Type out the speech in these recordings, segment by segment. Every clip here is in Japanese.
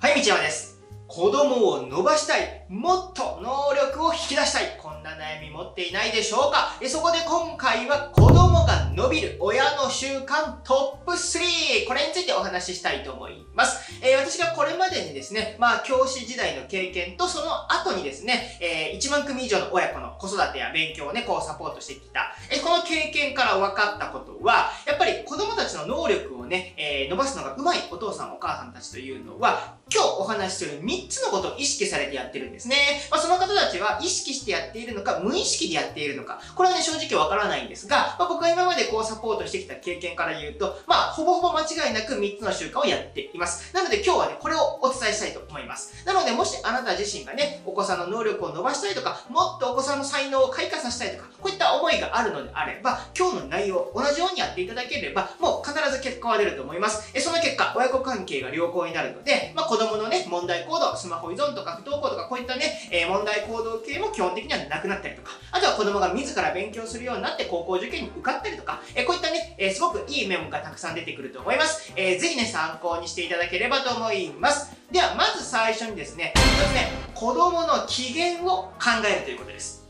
はい、道山です。子供を伸ばしたい。もっと能力を引き出したい。こんな悩み持っていないでしょうかえそこで今回は子供が伸びる親の習慣トップ 3! これについてお話ししたいと思います。えー、私がこれまでにですね、まあ教師時代の経験とその後にですね、えー、1万組以上の親子の子育てや勉強をね、こうサポートしてきた。えこの経験から分かったことは、やっぱり子供たちの能力をね、え、伸ばすのが上手いお父さんお母さんたちというのは、今日お話しする3つのことを意識されてやってるんですね。まあ、その方たちは意識してやっているのか、無意識でやっているのか、これはね、正直わからないんですが、まあ、僕は今までこうサポートしてきた経験から言うと、まあ、ほぼほぼ間違いなく3つの習慣をやっています。なので今日はね、これをお伝えしたいと思います。なので、もしあなた自身がね、お子さんの能力を伸ばしたいとか、もっとお子さんの才能を開花させたいとか、こういった思いがあるのであれば、今日の内容、同じようにやっていただければ、もう必ず結果は出ると思います。えその結果、親子関係が良好になるので、まあ、供のね、問題行動、スマホ依存とか不登校とかこういったね、えー、問題行動系も基本的にはなくなったりとか、あとは子供が自ら勉強するようになって高校受験に受かったりとか、えー、こういったね、えー、すごくいい面がたくさん出てくると思います。えー、ぜひね、参考にしていただければと思います。では、まず最初にですね、一つ目、子供の機嫌を考えるということです。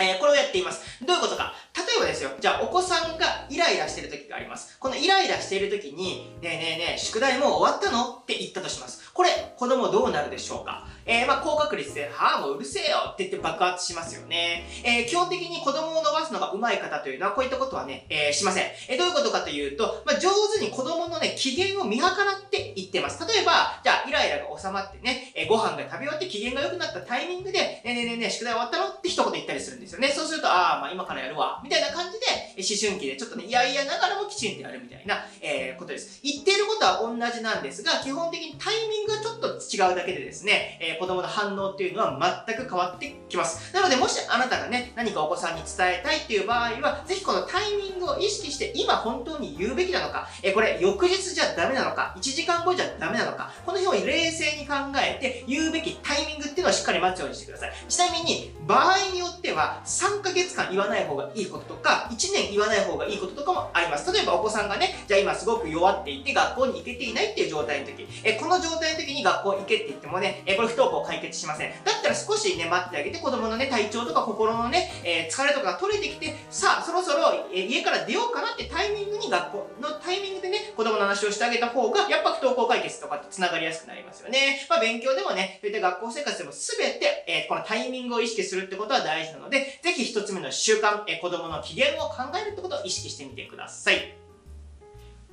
えー、これをやっています。どういうことか。例えば、じゃあお子さんがイライラしてる時があります。このイライラしている時に、ねえねえねえ、宿題もう終わったの？って言ったとします。これ、子供どうなるでしょうか？えー、まあ、高確率で、はあ、もううるせえよって言って爆発しますよね。えー、基本的に子供を伸ばすのが上手い方というのは、こういったことはね、えー、しません。えどういうことかというと、まあ、上手に子供のね、機嫌を見計らって言ってます。例えば、じゃあ、イライラが収まってね、えご飯が食べ終わって機嫌が良くなったタイミングで、ねねえねえねえ、宿題終わったの？って一言言ったりするんですよね。そうすると、ああ、まあ、今からやるわ。みたいな感じで、思春期でちょっとね、いやいやながらもきちんとやるみたいな、えことです。言っていることは同じなんですが、基本的にタイミングがちょっと違うだけでですね、え子供の反応っていうのは全く変わってきます。なので、もしあなたがね、何かお子さんに伝えたいっていう場合は、ぜひこのタイミングを意識して、今本当に言うべきなのか、えこれ、翌日じゃダメなのか、1時間後じゃダメなのか、この辺を冷静に考えて、言うべきタイミングっていうのをしっかり待つようにしてください。ちなみに、場合によっては、3ヶ月間言わない方がいいこととか、1年言わない方がいいこととかもあります。例えばお子さんがね、じゃあ今すごく弱っていて学校に行けていないっていう状態の時、えこの状態の時に学校行けって言ってもね、えこれ不登校解決しません。だったら少しね、待ってあげて、子供のね、体調とか心のね、え、疲れとかが取れてきて、さあ、そろそろ、え、家から出ようかなってタイミングに学校のタイミングでね、子供の話をしてあげた方が、やっぱ不登校解決とかって繋がりやすくなりますよね。まあ、勉強でもね、そういった学校生活でも全て、え、このタイミングを意識するってことは大事なので、ぜひ一つ目の習慣、え、子供の機嫌を考えるってことを意識してみてください。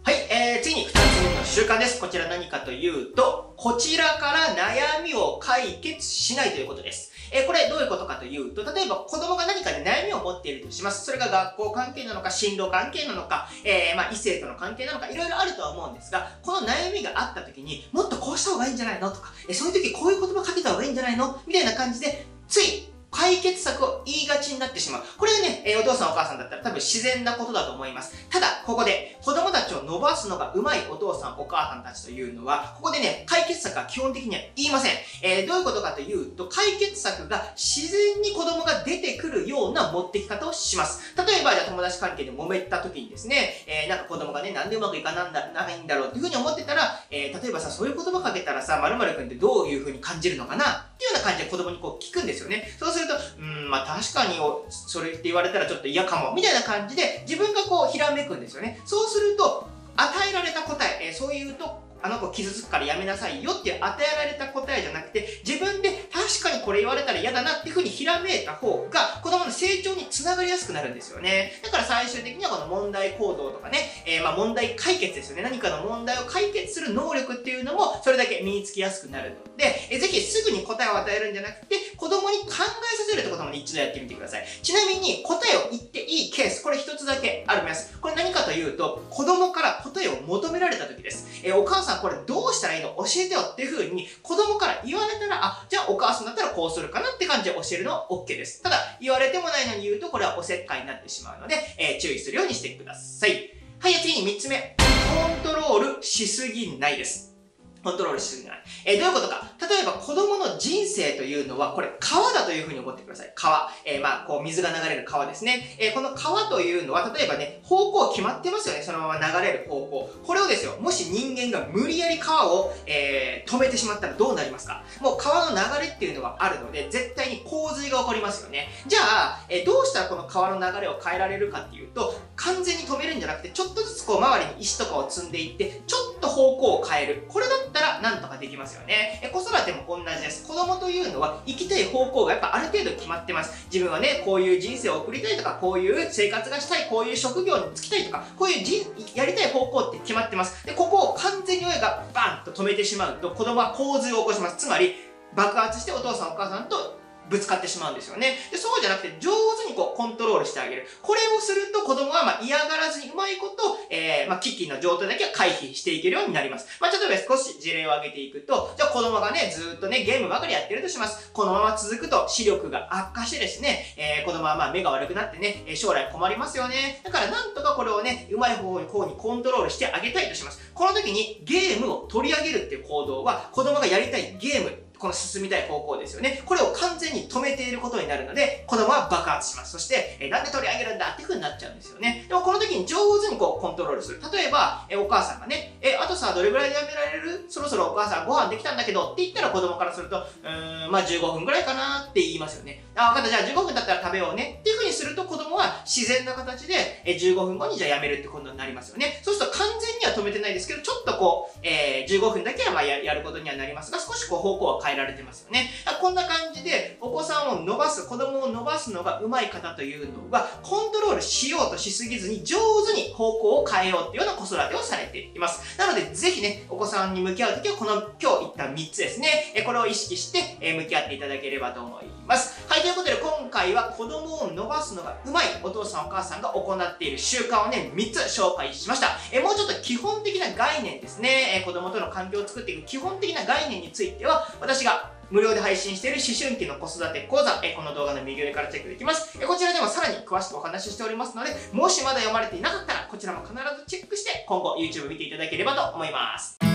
はい、えー、次に2つ目の習慣です。こちら何かというと、こちらから悩みを解決しないということです。えー、これどういうことかというと、例えば子供が何かで悩みを持っているとします。それが学校関係なのか、進路関係なのか、えー、まあ異性との関係なのか、いろいろあるとは思うんですが、この悩みがあった時に、もっとこうした方がいいんじゃないのとか、え、そういう時こういう言葉かけた方がいいんじゃないのみたいな感じで、つい解決策を言いがちになってしまう。これはね、え、お父さんお母さんだったら多分自然なことだと思います。ただ、ここで子供たちを伸ばすのが上手いお父さんお母さんたちというのは、ここでね、解決策は基本的には言いません。えー、どういうことかというと、解決策が自然に子供が出てくるような持ってき方をします。例えば、じゃあ友達関係で揉めた時にですね、えー、なんか子供がね、なんでうまくいかなんだないんだろうっていうふうに思ってたら、えー、例えばさ、そういう言葉かけたらさ、〇〇くんってどういうふうに感じるのかな？っていうような感じで子供にこう聞くんですよね。そうすると、うん、まあ確かにそれって言われたらちょっと嫌かも、みたいな感じで自分がこうひらめくんですよね。そうすると、与えられた答え、え、そう言うと、あの子傷つくからやめなさいよっていう与えられた答えじゃなくて、自分で確かにこれ言われたら嫌だなっていうふうにひらめいた方が、子供の成長につながりやすくなるんですよね。だから最終的にはこの問題行動とかね、えー、まあ問題解決ですよね。何かの問題を解決する能力っていうのも、それだけ身につきやすくなるので、えー、ぜひすぐに答えを与えるんじゃなくて、子供に考えさせるってことも一度やってみてください。ちなみに答えを言っていいケース、これ一つだけあります。こというと、子供から答えを求められた時です。えー、お母さんこれどうしたらいいの？教えてよっていう風に子供から言われたら、あ、じゃあお母さんだったらこうするかなって感じで教えるのは OK です。ただ、言われてもないのに言うとこれはおせっかいになってしまうので、えー、注意するようにしてください。はい、次に3つ目。コントロールしすぎないです。コントロールしすぎない。えー、どういうことか。例えば子供の人生というのは、これ川だというふうに思ってください。川。えー、まあ、こう水が流れる川ですね。えー、この川というのは、例えばね、方向決まってますよね。そのまま流れる方向。これをですよ、もし人間が無理やり川を、えー、止めてしまったらどうなりますかもう川の流れっていうのがあるので、絶対に洪水が起こりますよね。じゃあ、えどうしたらこの川の流れを変えられるかっていうと、完全に止めるんじゃなくて、ちょっとずつこう周りに石とかを積んでいって、ちょっと方向を変える。これだったらなんとかできますよね。え子育ても同じです。子供というのは行きたい方向がやっぱある程度決まってます。自分はね、こういう人生を送りたいとか、こういう生活がしたい、こういう職業に就きたいとか、こういうじやりたい方向って決まってます。で、ここを完全に親がバンと止めてしまうと、子供は洪水を起こします。つまり、爆発してお父さんお母さんとぶつかってしまうんですよね。で、そうじゃなくて上手にこうコントロールしてあげる。これをすると子供はま嫌がらずにうまいこと、えー、まあ危機の状態だけは回避していけるようになります。まあ、例えば少し事例を挙げていくと、じゃあ子供がね、ずっとね、ゲームばかりやってるとします。このまま続くと視力が悪化してですね、えー、子供はまあ目が悪くなってね、将来困りますよね。だからなんとかこれをね、うまい方にコントロールしてあげたいとします。この時にゲームを取り上げるっていう行動は、子供がやりたいゲーム、この進みたい方向ですよね。これを完全に止めていることになるので、子供は爆発します。そして、えなんで取り上げるんだっていう風になっちゃうんですよね。でもこの時に上手にこうコントロールする。例えば、えお母さんがね、え、あとさ、どれぐらいでやめられる？そろそろお母さんご飯できたんだけどって言ったら子供からすると、うーん、まあ15分ぐらいかなって言いますよね。あ、分かった、じゃあ15分だったら食べようねっていう風にすると子供は自然な形で、え15分後にじゃあやめるってことになりますよね。そうすると完全には止めてないですけど、ちょっとこう、えー、15分だけはまあやることにはなりますが、少しこう方向は変えられてますよね。こんな感じで、お子さんを伸ばす、子供を伸ばすのが上手い方というのは、コントロールしようとしすぎずに上手に方向を変えようっていうような子育てをされています。なので、ぜひね、お子さんに向き合うときは、この今日言った3つですね、これを意識して向き合っていただければと思います。い、ということで今回は子供を伸ばすのが上手いお父さんお母さんが行っている習慣をね、3つ紹介しました。えもうちょっと基本的な概念ですね、え子供との環境を作っていく基本的な概念については、私が無料で配信している思春期の子育て講座、えこの動画の右上からチェックできます。えこちらでもさらに詳しくお話ししておりますので、もしまだ読まれていなかったら、こちらも必ずチェックして、今後 YouTube 見ていただければと思います。